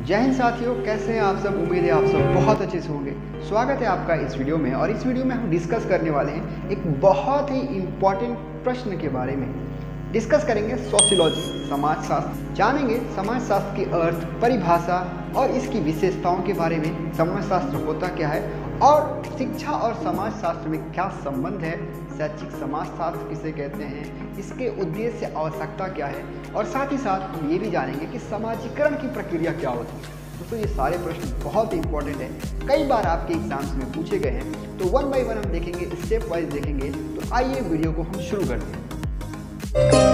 जय हिंद साथियों, कैसे हैं आप सब? उम्मीद है आप सब बहुत अच्छे से होंगे। स्वागत है आपका इस वीडियो में। और इस वीडियो में हम डिस्कस करने वाले हैं एक बहुत ही इंपॉर्टेंट प्रश्न के बारे में। डिस्कस करेंगे सोशियोलॉजी समाजशास्त्र। जानेंगे समाजशास्त्र की अर्थ, परिभाषा और इसकी विशेषताओं के बारे में, समाजशास्त्र होता क्या है और शिक्षा और समाजशास्त्र में क्या संबंध है शैक्षिक समाजशास्त्र किसे कहते हैं, इसके उद्देश्य, आवश्यकता क्या है? और साथ ही साथ हम ये भी जानेंगे कि समाजीकरण की प्रक्रिया क्या होती है। दोस्तों, ये सारे प्रश्न बहुत ही इंपॉर्टेंट है। कई बार आपके एग्ज़ाम्स में पूछे गए हैं तो वन बाई वन हम देखेंगे स्टेप वाइज देखेंगे। तो आइए वीडियो को हम शुरू करते हैं।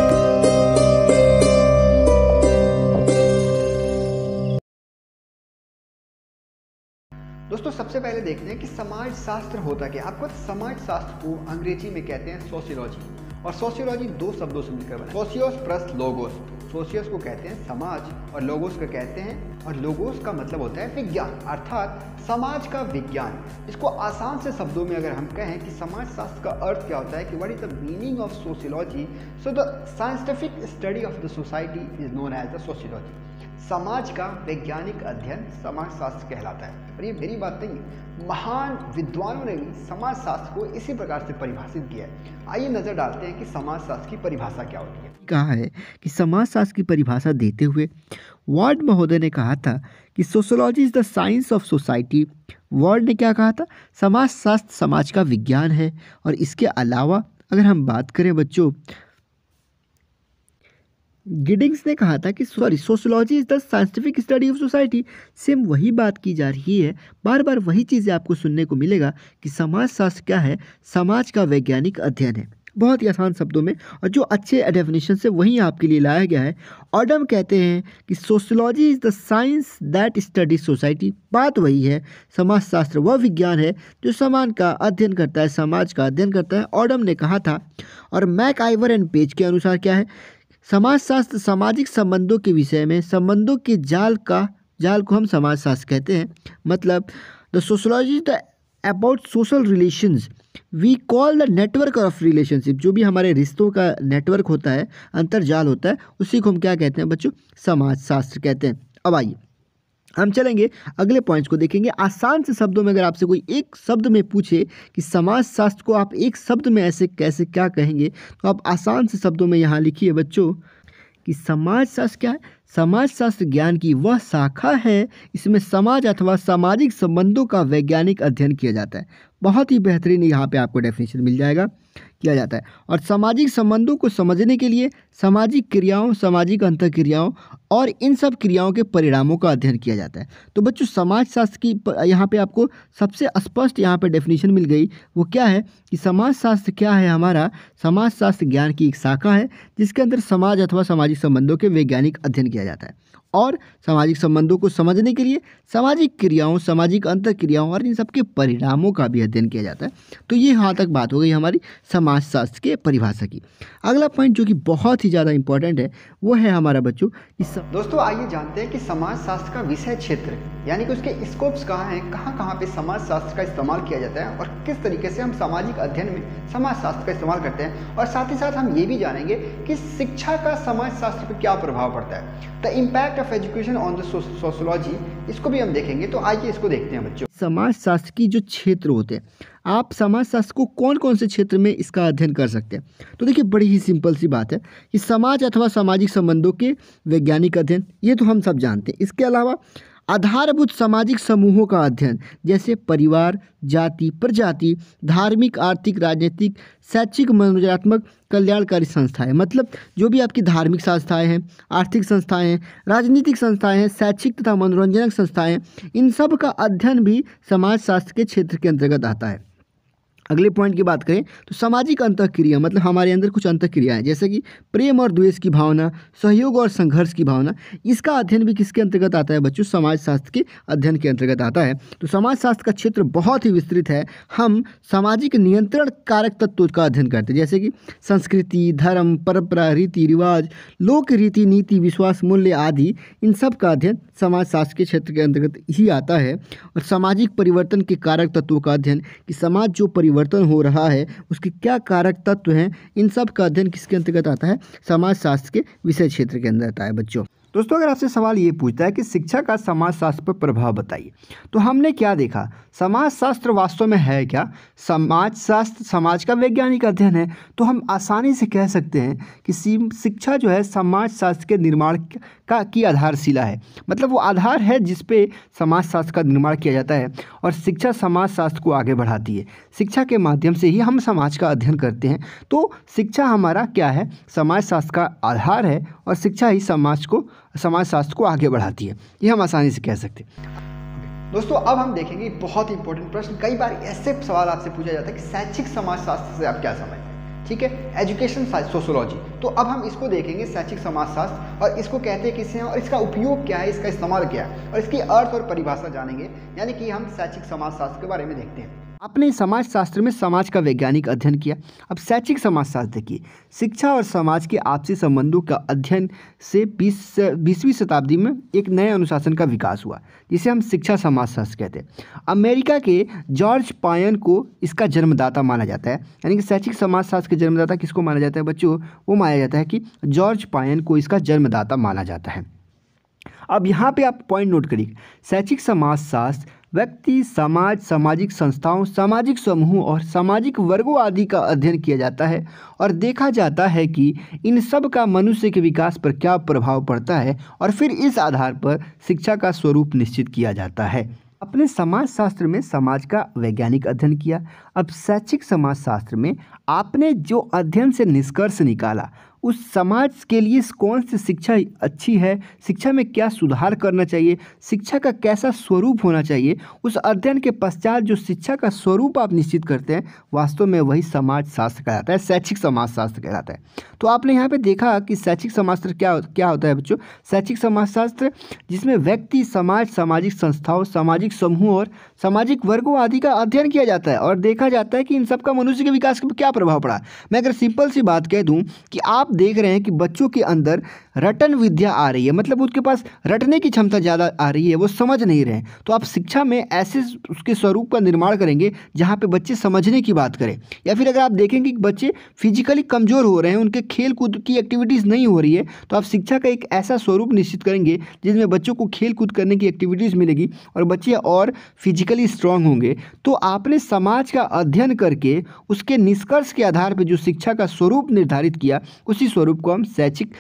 दोस्तों, सबसे पहले देखते हैं कि समाज शास्त्र होता क्या आपको समाज शास्त्र को अंग्रेज़ी में कहते हैं सोशियोलॉजी और सोशियोलॉजी दो शब्दों से मिलकर बना सोशियोस प्लस लोगोस सोशियस को कहते हैं समाज और लोगोस को कहते हैं, और लोगोस का मतलब होता है विज्ञान। अर्थात समाज का विज्ञान। इसको आसान से शब्दों में अगर हम कहें कि समाज शास्त्र का अर्थ क्या होता है, कि what is the meaning of sociology so the scientific study of the society is known as the sociology समाज का वैज्ञानिक अध्ययन समाजशास्त्र कहलाता है। और ये मेरी बात नहीं महान विद्वानों ने भी समाजशास्त्र को इसी प्रकार से परिभाषित किया है। आइए नज़र डालते हैं कि समाजशास्त्र की परिभाषा क्या होती है। कहा है कि समाजशास्त्र की परिभाषा देते हुए वार्ड महोदय ने कहा था कि sociology is the science of society. Ward ने क्या कहा था? समाजशास्त्र समाज का विज्ञान है। और इसके अलावा अगर हम बात करें बच्चों गिडिंग्स ने कहा था कि sorry sociology is the scientific study of society same वही बात की जा रही है। बार बार वही चीज़ें आपको सुनने को मिलेगा कि समाजशास्त्र क्या है। समाज का वैज्ञानिक अध्ययन है। बहुत ही आसान शब्दों में और जो अच्छे डेफिनेशन से वही आपके लिए लाया गया है। ऑडम कहते हैं कि sociology is the science that study society बात वही है। समाजशास्त्र वह विज्ञान है जो समाज का अध्ययन करता है, समाज का अध्ययन करता है। ऑडम ने कहा था, और मैक आइवर एंड पेज के अनुसार क्या है? समाजशास्त्र सामाजिक संबंधों के विषय में संबंधों के जाल का, जाल को हम समाजशास्त्र कहते हैं। मतलब the sociology the about social relations we call the network of relationship जो भी हमारे रिश्तों का नेटवर्क होता है, अंतर्जाल होता है, उसी को हम क्या कहते हैं बच्चों? समाजशास्त्र कहते हैं। अब आइए। हम चलेंगे अगले पॉइंट्स को देखेंगे। आसान से शब्दों में अगर आपसे कोई एक शब्द में पूछे कि समाज शास्त्र को आप एक शब्द में ऐसे कैसे क्या कहेंगे तो आप आसान से शब्दों में यहाँ लिखिए बच्चों कि समाज शास्त्र क्या है? समाज शास्त्र ज्ञान की वह शाखा है इसमें समाज अथवा सामाजिक संबंधों का वैज्ञानिक अध्ययन किया जाता है। बहुत ही बेहतरीन यहाँ पे आपको डेफिनेशन मिल जाएगा। किया जाता है। और सामाजिक संबंधों को समझने के लिए सामाजिक क्रियाओं, सामाजिक अंतर क्रियाओं और इन सब क्रियाओं के परिणामों का अध्ययन किया जाता है। तो बच्चों, समाजशास्त्र की यहाँ पे आपको सबसे स्पष्ट यहाँ पे डेफिनेशन मिल गई। वो क्या है कि समाजशास्त्र क्या है हमारा? समाजशास्त्र ज्ञान की एक शाखा है जिसके अंदर समाज अथवा सामाजिक संबंधों के वैज्ञानिक अध्ययन किया जाता है। और सामाजिक संबंधों को समझने के लिए सामाजिक क्रियाओं, सामाजिक अंतर क्रियाओं और इन सबके परिणामों का भी अध्ययन किया जाता है। तो ये यहाँ तक बात हो गई हमारी समाजशास्त्र के परिभाषा की। अगला पॉइंट जो कि बहुत ही ज़्यादा इंपॉर्टेंट है वो है हमारा बच्चों। कि सब... दोस्तों, आइए जानते हैं कि समाज शास्त्र का विषय क्षेत्र, यानी कि उसके स्कोप्स कहाँ हैं, कहाँ कहाँ पे समाज शास्त्र का इस्तेमाल किया जाता है, और किस तरीके से हम सामाजिक अध्ययन में समाज शास्त्र का इस्तेमाल करते हैं, और साथ ही साथ हम ये भी जानेंगे कि शिक्षा का समाज शास्त्र पर क्या प्रभाव पड़ता है। The impact of education on the sociology इसको भी हम देखेंगे तो आइए इसको देखते हैं बच्चों। समाज शास्त्र की जो क्षेत्र होते हैं, आप समाज शास्त्र को कौन कौन से क्षेत्र में इसका अध्ययन कर सकते हैं? तो देखिए, बड़ी ही सिंपल सी बात है कि समाज अथवा सामाजिक संबंधों के वैज्ञानिक अध्ययन, ये तो हम सब जानते हैं। इसके अलावा आधारभूत सामाजिक समूहों का अध्ययन, जैसे परिवार, जाति, प्रजाति, धार्मिक, आर्थिक, राजनीतिक, शैक्षिक, मनोरंजनात्मक, कल्याणकारी संस्थाएँ। मतलब जो भी आपकी धार्मिक संस्थाएँ हैं, आर्थिक संस्थाएँ हैं, राजनीतिक संस्थाएँ हैं, शैक्षिक तथा मनोरंजनक संस्थाएँ इन सब का अध्ययन भी समाजशास्त्र के क्षेत्र के अंतर्गत आता है। अगले पॉइंट की बात करें तो सामाजिक अंतक्रिया मतलब हमारे अंदर कुछ अंतक्रियाएँ जैसे कि प्रेम और द्वेष की भावना, सहयोग और संघर्ष की भावना, इसका अध्ययन भी किसके अंतर्गत आता है बच्चों? समाजशास्त्र के अध्ययन के अंतर्गत आता है। तो समाजशास्त्र का क्षेत्र बहुत ही विस्तृत है। हम सामाजिक नियंत्रण कारक तत्व का अध्ययन करते हैं, जैसे कि संस्कृति, धर्म, परंपरा, रीति रिवाज, लोक रीति, नीति, विश्वास, मूल्य आदि, इन सब का अध्ययन समाजशास्त्र के क्षेत्र के अंतर्गत ही आता है। और सामाजिक परिवर्तन के कारक तत्वों का अध्ययन कि समाज जो परिवर्तन परिवर्तन हो रहा है, उसके क्या कारक तत्व हैं, इन सब का अध्ययन किसके अंतर्गत आता है? समाजशास्त्र के विषय क्षेत्र के अंदर आता है, बच्चों। दोस्तों, अगर आपसे सवाल ये पूछता है कि शिक्षा का समाजशास्त्र पर प्रभाव बताइए तो हमने क्या देखा? समाजशास्त्र वास्तव में है क्या? समाजशास्त्र, समाज का वैज्ञानिक अध्ययन है तो हम आसानी से कह सकते हैं कि शिक्षा जो है समाजशास्त्र के निर्माण का, की आधारशिला है। मतलब वो आधार है जिस पे समाजशास्त्र का निर्माण किया जाता है, और शिक्षा समाजशास्त्र को आगे बढ़ाती है। शिक्षा के माध्यम से ही हम समाज का अध्ययन करते हैं तो शिक्षा हमारा क्या है? समाजशास्त्र का आधार है, और शिक्षा ही समाज को समाजशास्त्र को आगे बढ़ाती है। ये हम आसानी से कह सकते दोस्तों, अब हम देखेंगे बहुत इंपॉर्टेंट प्रश्न। कई बार ऐसे सवाल आपसे पूछा जाता है कि शैक्षिक समाजशास्त्र से आप क्या समझते हैं? ठीक है? एजुकेशन सोशोलॉजी तो अब हम इसको देखेंगे, शैक्षिक समाजशास्त्र, और इसको कहते किसे हैं, और इसका उपयोग क्या है, इसका इस्तेमाल क्या है, और इसकी अर्थ और परिभाषा जानेंगे। यानी कि हम शैक्षिक समाजशास्त्र के बारे में देखते हैं। आपने समाजशास्त्र में समाज का वैज्ञानिक अध्ययन किया। अब शैक्षिक समाजशास्त्र देखिए। शिक्षा और समाज के आपसी संबंधों का अध्ययन से बीस, बीसवीं शताब्दी में एक नए अनुशासन का विकास हुआ, जिसे हम शिक्षा समाजशास्त्र कहते हैं। अमेरिका के जॉर्ज पायन को इसका जन्मदाता माना जाता है। यानी कि शैक्षिक समाजशास्त्र के जन्मदाता किसको माना जाता है? बच्चों, वो माना जाता है कि जॉर्ज पायन को इसका जन्मदाता माना जाता है। अब यहाँ पे आप पॉइंट नोट करिए। शैक्षिक समाजशास्त्र व्यक्ति, समाज, सामाजिक संस्थाओं, सामाजिक समूहों और सामाजिक वर्गों आदि का अध्ययन किया जाता है और देखा जाता है कि इन सब का मनुष्य के विकास पर क्या प्रभाव पड़ता है और फिर इस आधार पर शिक्षा का स्वरूप निश्चित किया जाता है। अपने समाजशास्त्र में समाज का वैज्ञानिक अध्ययन किया। अब शैक्षिक समाजशास्त्र में आपने जो अध्ययन से निष्कर्ष निकाला उस समाज के लिए कौन सी शिक्षा अच्छी है? शिक्षा में क्या सुधार करना चाहिए? शिक्षा का कैसा स्वरूप होना चाहिए? उस अध्ययन के पश्चात जो शिक्षा का स्वरूप आप निश्चित करते हैं, वास्तव में वही समाज शास्त्र कहलाता है, शैक्षिक समाज शास्त्र कहलाता है। तो आपने यहाँ पे देखा कि शैक्षिक समाजशास्त्र क्या क्या होता है बच्चों? शैक्षिक समाजशास्त्र, जिसमें व्यक्ति, समाज, सामाजिक संस्थाओं, सामाजिक समूह और सामाजिक वर्गों आदि का अध्ययन किया जाता है। और देखा जाता है कि इन सबका मनुष्य के विकास पर क्या प्रभाव पड़ा। मैं अगर सिंपल सी बात कह दूँ कि आप देख रहे हैं कि बच्चों के अंदर रटन विद्या आ रही है। मतलब उसके पास रटने की क्षमता ज़्यादा आ रही है, वो समझ नहीं रहे तो आप शिक्षा में ऐसे उसके स्वरूप का निर्माण करेंगे, जहाँ पे बच्चे समझने की बात करें। या फिर अगर आप देखेंगे कि बच्चे फिजिकली कमज़ोर हो रहे हैं, उनके खेल कूद की एक्टिविटीज़ नहीं हो रही है तो आप शिक्षा का एक ऐसा स्वरूप निश्चित करेंगे, जिसमें बच्चों को खेल कूद करने की एक्टिविटीज़ मिलेगी और बच्चे और फिजिकली स्ट्रांग होंगे। तो आपने समाज का अध्ययन करके, उसके निष्कर्ष के आधार पर जो शिक्षा का स्वरूप निर्धारित किया, उसी स्वरूप को हम शैक्षिक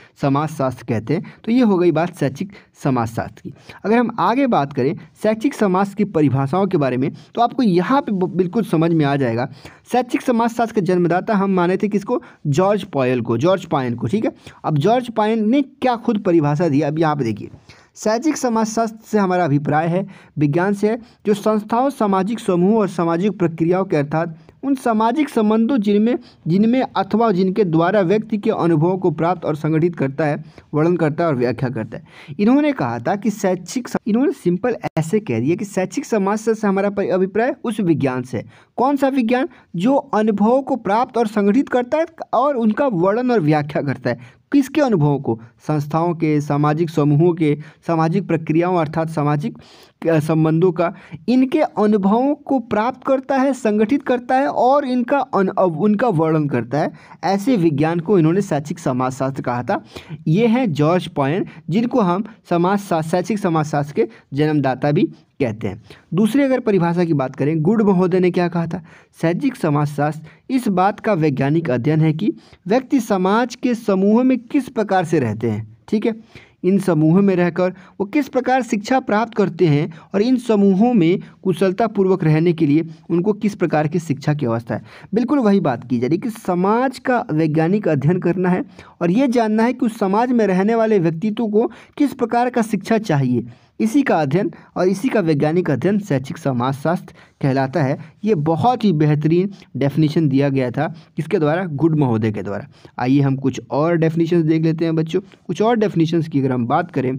समाजशास्त्र कहते हैं तो ये हो गई बात शैक्षिक समाजशास्त्र की। अगर हम आगे बात करें शैक्षिक समाज की परिभाषाओं के बारे में तो आपको यहाँ पे बिल्कुल समझ में आ जाएगा। शैक्षिक समाजशास्त्र के जन्मदाता हम माने थे किसको? जॉर्ज पॉयल को, जॉर्ज पायन को, ठीक है? अब जॉर्ज पायन ने क्या खुद परिभाषा दी अब यहाँ पर देखिए। शैक्षिक समाजशास्त्र से हमारा अभिप्राय है, विज्ञान से है, जो संस्थाओं, सामाजिक समूह और सामाजिक प्रक्रियाओं के अर्थात उन सामाजिक संबंधों जिनमें जिनमें अथवा जिनके द्वारा व्यक्ति के अनुभवों को प्राप्त और संगठित करता है, वर्णन करता है और व्याख्या करता है। इन्होंने कहा था कि शैक्षिक इन्होंने सिंपल ऐसे कह दिया कि शैक्षिक समाज से हमारा अभिप्राय उस विज्ञान से कौन सा विज्ञान? जो अनुभवों को प्राप्त और संगठित करता है और उनका वर्णन और व्याख्या करता है। किसके अनुभवों को? संस्थाओं के, सामाजिक समूहों के, सामाजिक प्रक्रियाओं अर्थात सामाजिक संबंधों का इनके अनुभवों को प्राप्त करता है संगठित करता है और इनका अन, उनका वर्णन करता है। ऐसे विज्ञान को इन्होंने शैक्षिक समाजशास्त्र कहा था। ये हैं जॉर्ज पॉयन जिनको हम समाज शैक्षिक समाजशास्त्र के जन्मदाता भी कहते हैं। दूसरी अगर परिभाषा की बात करें गुड महोदय ने क्या कहा था? शैक्षिक समाजशास्त्र इस बात का वैज्ञानिक अध्ययन है कि व्यक्ति समाज के समूह में किस प्रकार से रहते हैं ठीक है? इन समूहों में रहकर वो किस प्रकार शिक्षा प्राप्त करते हैं और इन समूहों में कुशलतापूर्वक रहने के लिए उनको किस प्रकार की शिक्षा की अवस्था है। बिल्कुल वही बात की जा रही कि समाज का वैज्ञानिक अध्ययन करना है और ये जानना है कि उस समाज में रहने वाले व्यक्तित्व को किस प्रकार का शिक्षा चाहिए। इसी का अध्ययन और इसी का वैज्ञानिक अध्ययन शैक्षिक समाजशास्त्र कहलाता है। ये बहुत ही बेहतरीन डेफिनेशन दिया गया था किसके द्वारा? गुड महोदय के द्वारा। आइए हम कुछ और डेफिनेशन देख लेते हैं बच्चों। कुछ और डेफिनेशन की अगर हम बात करें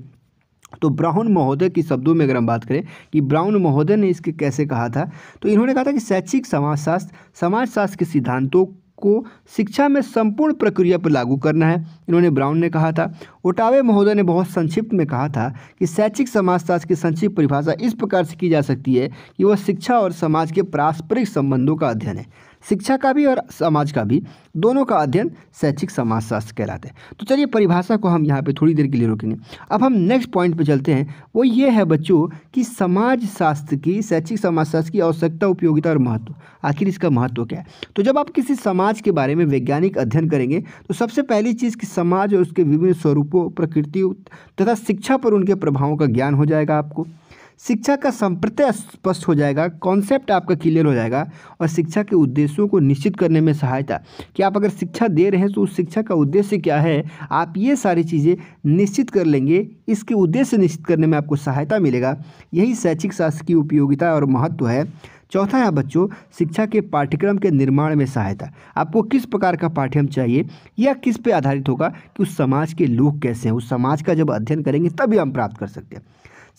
तो ब्राउन महोदय की शब्दों में अगर हम बात करें कि ब्राउन महोदय ने इसके कैसे कहा था तो इन्होंने कहा था कि शैक्षिक समाजशास्त्र समाजशास्त्र के सिद्धांतों को शिक्षा में संपूर्ण प्रक्रिया पर लागू करना है। इन्होंने ब्राउन ने कहा था। ओटावे महोदय ने बहुत संक्षिप्त में कहा था कि शैक्षिक समाजशास्त्र की संक्षिप्त परिभाषा इस प्रकार से की जा सकती है कि वह शिक्षा और समाज के पारस्परिक संबंधों का अध्ययन है। शिक्षा का भी और समाज का भी, दोनों का अध्ययन शैक्षिक समाजशास्त्र कहलाते हैं। तो चलिए परिभाषा को हम यहाँ पे थोड़ी देर के लिए रोकेंगे। अब हम नेक्स्ट पॉइंट पे चलते हैं। वो ये है बच्चों कि समाज शास्त्र की, शैक्षिक समाजशास्त्र की आवश्यकता, उपयोगिता और महत्व। आखिर इसका महत्व क्या है? तो जब आप किसी समाज के बारे में वैज्ञानिक अध्ययन करेंगे तो सबसे पहली चीज़ कि समाज और उसके विभिन्न स्वरूपों, प्रकृति तथा शिक्षा पर उनके प्रभावों का ज्ञान हो जाएगा आपको। शिक्षा का संप्रत्यय स्पष्ट हो जाएगा कॉन्सेप्ट आपका क्लियर हो जाएगा और शिक्षा के उद्देश्यों को निश्चित करने में सहायता। कि आप अगर शिक्षा दे रहे हैं तो उस शिक्षा का उद्देश्य क्या है, आप ये सारी चीज़ें निश्चित कर लेंगे। इसके उद्देश्य निश्चित करने में आपको सहायता मिलेगा। यही शैक्षिक शास्त्र की उपयोगिता और महत्व है। चौथा है बच्चों, शिक्षा के पाठ्यक्रम के निर्माण में सहायता। आपको किस प्रकार का पाठ्यक्रम चाहिए या किस पे आधारित होगा कि उस समाज के लोग कैसे हैं? उस समाज का जब अध्ययन करेंगे, तभी हम प्राप्त कर सकते हैं।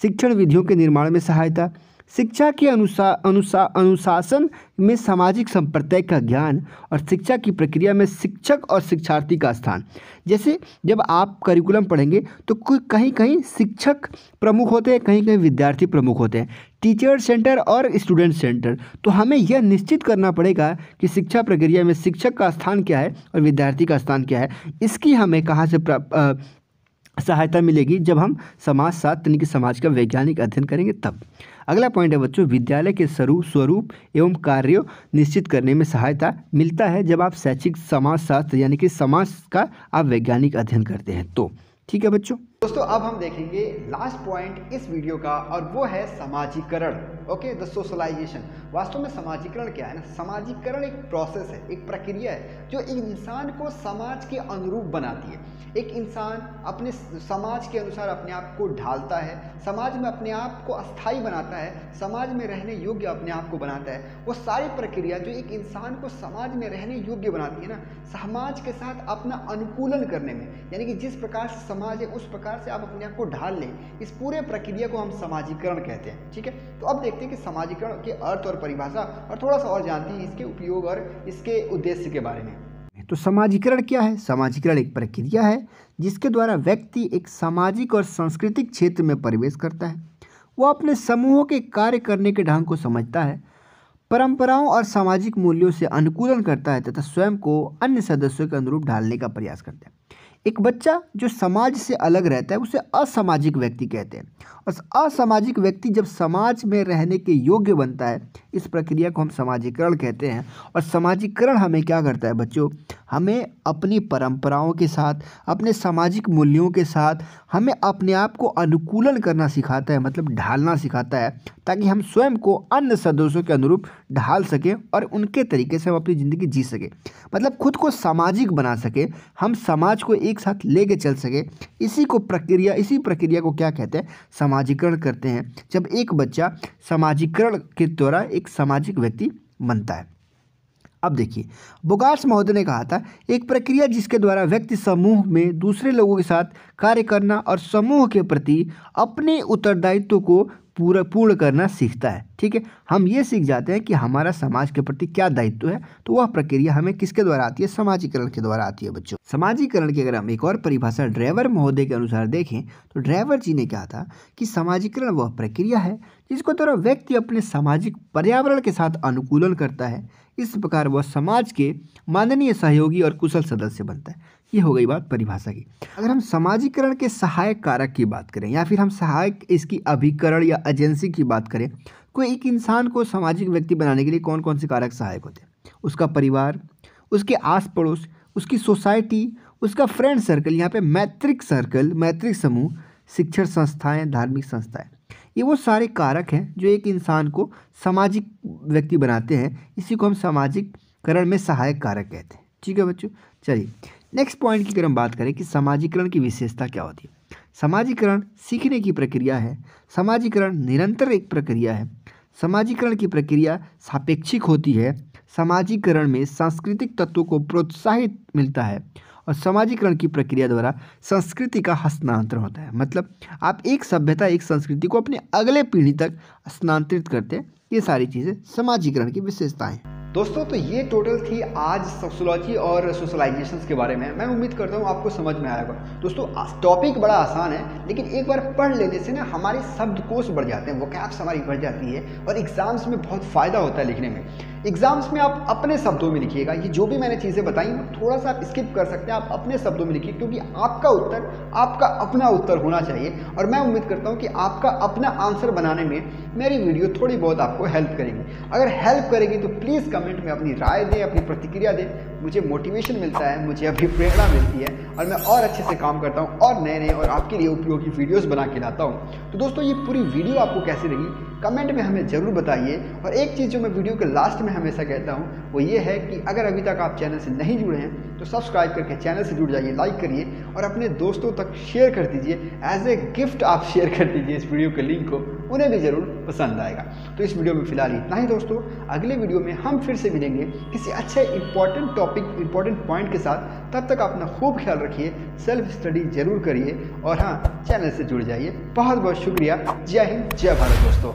शिक्षण विधियों के निर्माण में सहायता, शिक्षा के अनुसा अनुसार अनुशासन में सामाजिक संप्रदाय का ज्ञान और शिक्षा की प्रक्रिया में शिक्षक और शिक्षार्थी का स्थान। जैसे जब आप करिकुलम पढ़ेंगे तो कोई कहीं कहीं शिक्षक प्रमुख होते हैं कहीं कहीं विद्यार्थी प्रमुख होते हैं। टीचर सेंटर और स्टूडेंट सेंटर तो हमें यह निश्चित करना पड़ेगा कि शिक्षा प्रक्रिया में शिक्षक का स्थान क्या है और विद्यार्थी का स्थान क्या है। इसकी हमें कहाँ से सहायता मिलेगी जब हम समाज शास्त्र यानी कि समाज का वैज्ञानिक अध्ययन करेंगे तब। अगला पॉइंट है बच्चों, विद्यालय के स्वरूप स्वरूप एवं कार्यों निश्चित करने में सहायता मिलता है जब आप शैक्षिक, समाज शास्त्र यानी कि समाज का आप वैज्ञानिक अध्ययन करते हैं। तो ठीक है बच्चों? दोस्तों, अब हम देखेंगे लास्ट पॉइंट इस वीडियो का, और वो है समाजीकरण ओके द सोशलाइजेशन वास्तव में समाजीकरण क्या है ना? समाजीकरण एक प्रोसेस है, एक प्रक्रिया है, जो एक इंसान को समाज के अनुरूप बनाती है। एक इंसान अपने समाज के अनुसार अपने आप को ढालता है, समाज में अपने आप को अस्थाई बनाता है, समाज में रहने योग्य अपने आप को बनाता है। वो सारी प्रक्रिया जो एक इंसान को समाज में रहने योग्य बनाती है ना, समाज के साथ अपना अनुकूलन करने में, यानी कि जिस प्रकार से समाज है, उस प्रकार से आप अपने आप को ढाल लें। इस पूरे प्रक्रिया को हम समाजीकरण कहते हैं, ठीक है? तो अब देखते हैं कि समाजीकरण के अर्थ और परिभाषा, और थोड़ा सा और जानते हैं इसके उपयोग और इसके उद्देश्य के बारे में। तो समाजीकरण क्या है? समाजीकरण एक प्रक्रिया है, जिसके द्वारा व्यक्ति एक सामाजिक और सांस्कृतिक क्षेत्र में प्रवेश करता है। वो अपने समूहों के कार्य करने के ढंग को समझता है, परंपराओं और सामाजिक मूल्यों से अनुकूलन करता है, तथा स्वयं को अन्य सदस्यों के अनुरूप ढालने का प्रयास करता है। एक बच्चा जो समाज से अलग रहता है, उसे असामाजिक व्यक्ति कहते हैं। और असामाजिक व्यक्ति जब समाज में रहने के योग्य बनता है, इस प्रक्रिया को हम समाजीकरण कहते हैं। और समाजीकरण हमें क्या करता है बच्चों? हमें अपनी परंपराओं के साथ, अपने सामाजिक मूल्यों के साथ हमें अपने आप को अनुकूलन करना सिखाता है मतलब ढालना सिखाता है, ताकि हम स्वयं को अन्य सदस्यों के अनुरूप ढाल सकें और उनके तरीके से हम अपनी ज़िंदगी जी सकें। मतलब खुद को सामाजिक बना सके, हम समाज को एक साथ लेके चल सके। इसी को प्रक्रिया, इसी प्रक्रिया को क्या कहते हैं? समाजीकरण करते हैं। जब एक बच्चा समाजीकरण के द्वारा एक सामाजिक व्यक्ति बनता है। अब देखिए, बोगार्स महोदय ने कहा था, एक प्रक्रिया जिसके द्वारा व्यक्ति समूह में दूसरे लोगों के साथ कार्य करना और समूह के प्रति अपने उत्तरदायित्व को पूरा, पूर्ण करना सीखता है। ठीक है? हम ये सीख जाते हैं कि हमारा समाज के प्रति क्या दायित्व है तो वह प्रक्रिया हमें किसके द्वारा आती है? समाजीकरण के द्वारा आती है, बच्चों। समाजीकरण की अगर हम एक और परिभाषा ड्राइवर महोदय के अनुसार देखें तो ड्राइवर जी ने कहा था कि समाजीकरण वह प्रक्रिया है, जिसको द्वारा व्यक्ति अपने सामाजिक पर्यावरण के साथ अनुकूलन करता है इस प्रकार वह समाज के माननीय सहयोगी और कुशल सदस्य बनता है। ये हो गई बात परिभाषा की। अगर हम समाजीकरण के सहायक कारक की बात करें या फिर हम सहायक इसकी अभिकरण या एजेंसी की बात करें कोई एक इंसान को सामाजिक व्यक्ति बनाने के लिए कौन कौन से कारक सहायक होते हैं? उसका परिवार, उसके आस पड़ोस उसकी सोसाइटी, उसका फ्रेंड सर्कल यहाँ पे मैत्रिक सर्कल मैत्रिक समूह, शिक्षण संस्थाएँ, धार्मिक संस्थाएँ। ये वो सारे कारक हैं जो एक इंसान को सामाजिक व्यक्ति बनाते हैं। इसी को हम सामाजिककरण में सहायक कारक कहते हैं। ठीक है बच्चों? चलिए नेक्स्ट पॉइंट की अगर हम बात करें कि समाजीकरण की विशेषता क्या होती है। समाजीकरण सीखने की प्रक्रिया है, समाजीकरण निरंतर एक प्रक्रिया है, समाजीकरण की प्रक्रिया सापेक्षिक होती है, समाजीकरण में सांस्कृतिक तत्वों को प्रोत्साहित मिलता है और समाजीकरण की प्रक्रिया द्वारा संस्कृति का हस्तांतरण होता है। मतलब आप एक सभ्यता, एक संस्कृति को अपने अगले पीढ़ी तक स्थानांतरित करते हैं। ये सारी चीज़ें समाजीकरण की विशेषताएँ दोस्तों तो ये टोटल थी आज सोशोलॉजी और सोशलाइजेशन के बारे में। मैं उम्मीद करता हूँ आपको समझ में आएगा। दोस्तों टॉपिक बड़ा आसान है, लेकिन एक बार पढ़ लेने से ना हमारे शब्दकोश बढ़ जाते हैं वो कैप्स हमारी बढ़ जाती है और एग्ज़ाम्स में बहुत फ़ायदा होता है लिखने में। एग्ज़ाम्स में आप अपने शब्दों में लिखिएगा। ये जो भी मैंने चीज़ें बताई थोड़ा सा आप स्किप कर सकते हैं, आप अपने शब्दों में लिखिए, क्योंकि आपका उत्तर, आपका अपना उत्तर होना चाहिए। और मैं उम्मीद करता हूँ कि आपका अपना आंसर बनाने में मेरी वीडियो थोड़ी बहुत आपको हेल्प करेगी। अगर हेल्प करेगी तो प्लीज़ कमेंट में अपनी राय दें, अपनी प्रतिक्रिया दें। मुझे मोटिवेशन मिलता है, मुझे अभी प्रेरणा मिलती है और मैं और अच्छे से काम करता हूँ और नए नए और आपके लिए उपयोगी वीडियोस बना के लाता हूँ। तो दोस्तों, ये पूरी वीडियो आपको कैसी लगी? कमेंट में हमें ज़रूर बताइए। और एक चीज़ जो मैं वीडियो के लास्ट में हमेशा कहता हूँ, वो ये है कि अगर अभी तक आप चैनल से नहीं जुड़े हैं तो सब्सक्राइब करके चैनल से जुड़ जाइए लाइक करिए और अपने दोस्तों तक शेयर कर दीजिए। एज ए गिफ्ट आप शेयर कर दीजिए इस वीडियो के लिंक को। उन्हें भी ज़रूर पसंद आएगा। तो इस वीडियो में फ़िलहाल इतना ही दोस्तों। अगले वीडियो में हम फिर से मिलेंगे किसी अच्छे इंपॉर्टेंट टॉपिक इंपॉर्टेंट पॉइंट के साथ। तब तक अपना खूब ख्याल रखिए सेल्फ स्टडी ज़रूर करिए और हाँ चैनल से जुड़ जाइए। बहुत बहुत शुक्रिया। जय हिंद, जय भारत दोस्तों।